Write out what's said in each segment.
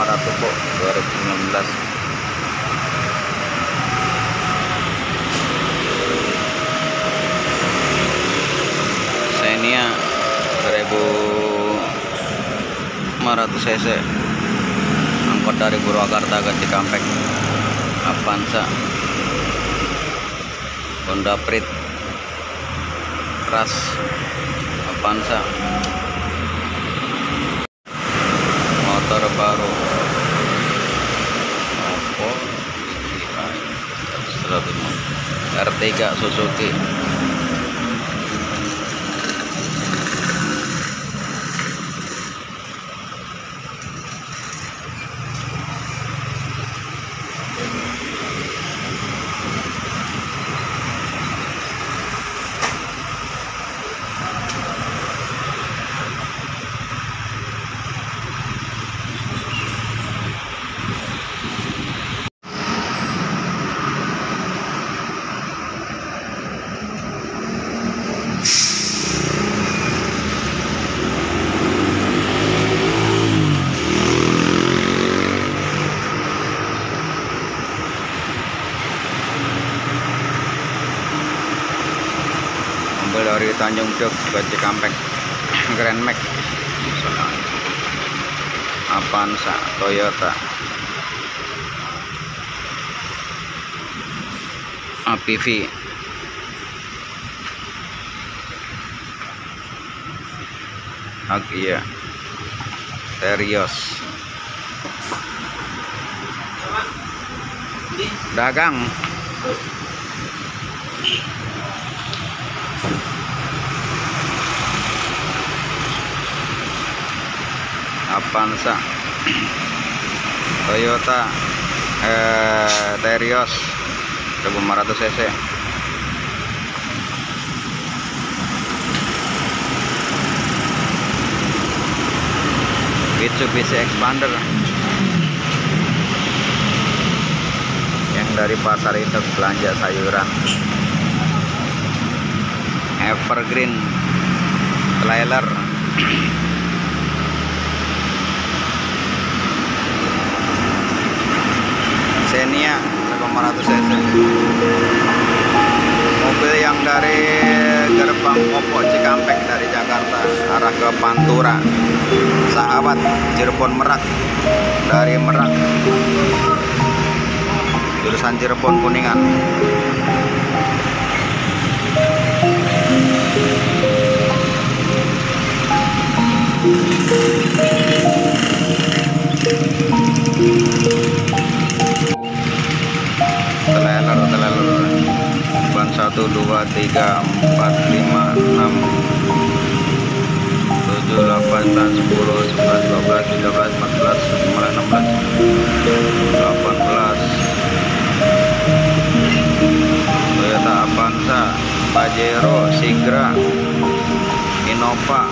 Avanza Maratupo 2016 Xenia 1500 cc. Angkot dari Purwakarta ke Cikampek. Avanza. Honda Prit. Ras. Avanza. Motor baru they got so Suzuki dari Tanjung Priok ke Cikampek. Grand Max. Avanza Toyota. APV Agia Terios. Dagang Avanza Toyota eh, Terios 1500 cc. Mitsubishi Expander. Yang dari pasar itu belanja sayuran. Evergreen. Trailer 500 cc. Mobil yang dari gerbang Popo Cikampek dari Jakarta arah ke Pantura. Sahabat Cirebon Merak. Dari Merak. Jurusan Cirebon Kuningan ban 1 2 3 4 5 6 7 8 9 10 11 12 13 14 15 16 18 Toyota Avanza Pajero Sigra Innova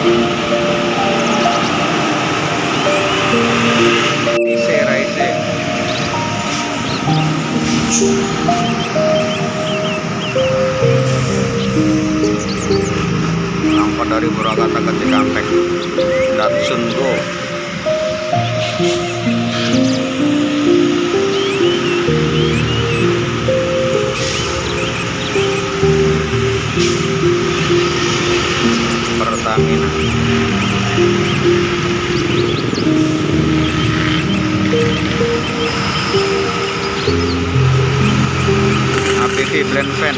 Raise Angkot dari Purwakarta ke Cikampek. Datsun Go Fan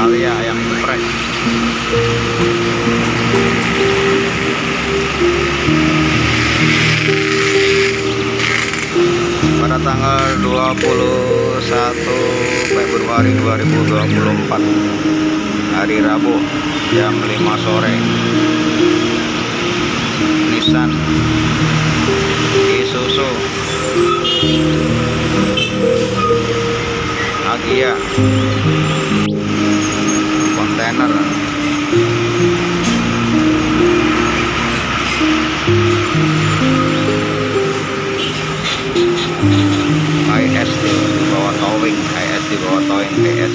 Valia ayam geprek pada tanggal 21 Februari 2024 hari Rabu jam 5 sore Nissan Isuzu Agia ya. kontainer. IS di bawah towing. IS di bawah towing IS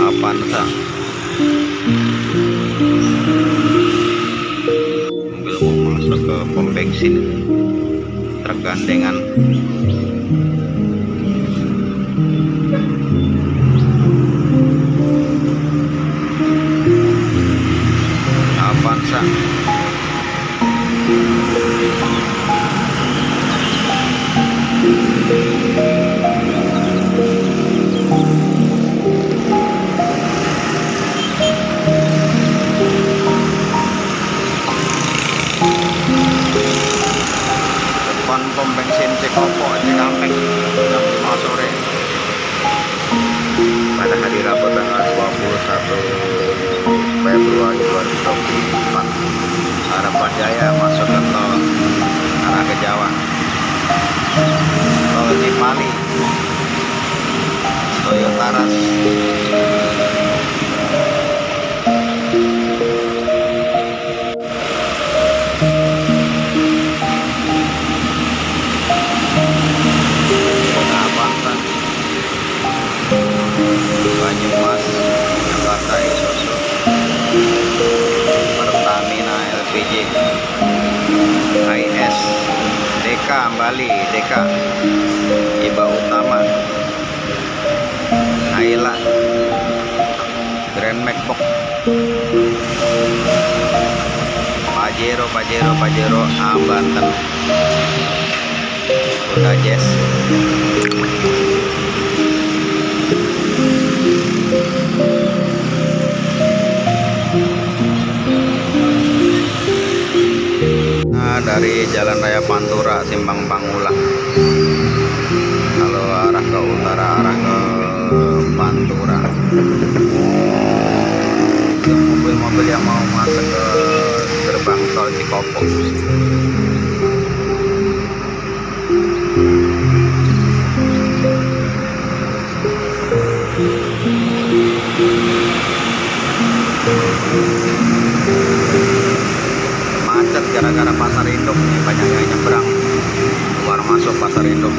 Avanza mobil mau masuk ke pom bensin truk gandengan pom bensin Cikopo Cikampek jam 5 sore. Pada hari Rabu tanggal 21 Februari 2024 Harapan Jaya masuk ke tol arah ke Jawa. Tol Cipali Toyota Ras DK Bali DK Iba Utama. Ayla Grand Macbook Pajero Pajero Pajero A Banten Udah Jazz dari Jalan Raya Pantura Simpang Pangulang. Kalau arah ke utara arah ke Pantura. Mobil-mobil yang mau masuk ke gerbang tol Cikopo Pasarito.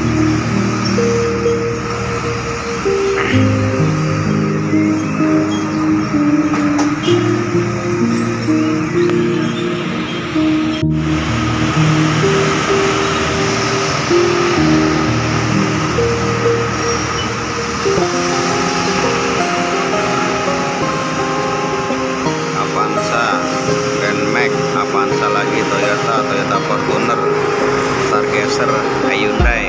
ayun tayo